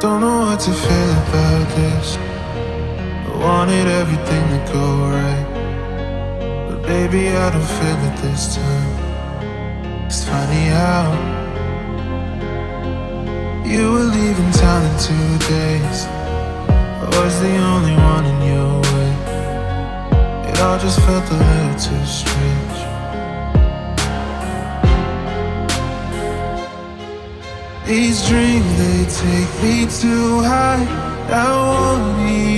Don't know what to feel about this. I wanted everything to go right. Baby, I don't feel it this time. It's funny how you were leaving town in two days. I was the only one in your way. It all just felt a little too strange. These dreams, they take me too high I want you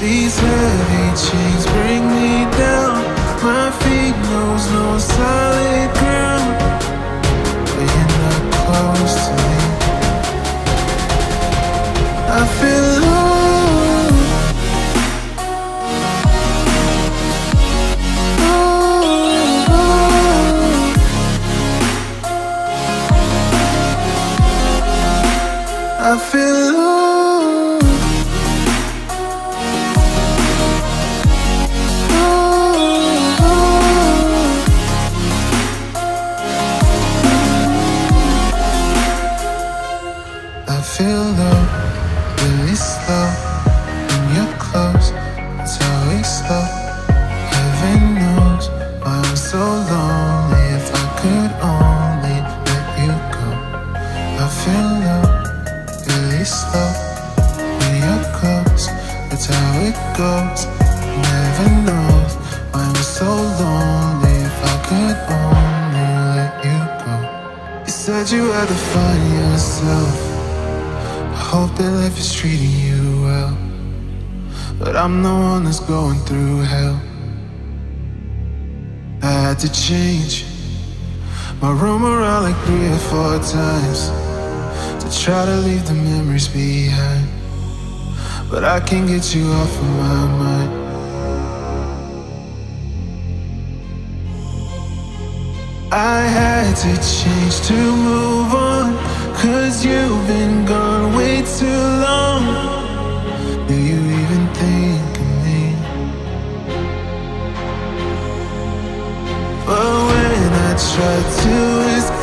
These heavy chains bring me down. My feet knows no solid ground. But you're not close to me. I feel lost I feel slow when you're close. It's we slow. Heaven knows why I'm so lonely. If I could only let you go, I feel low, really slow when you're close. That's how it goes. Never knows why I'm so lonely. If I could only let you go. You said you had to find yourself. Hope that life is treating you well. But I'm the one that's going through hell. I had to change my room around like three or four times to try to leave the memories behind. But I can't get you off of my mind. I had to change to move on. try to is.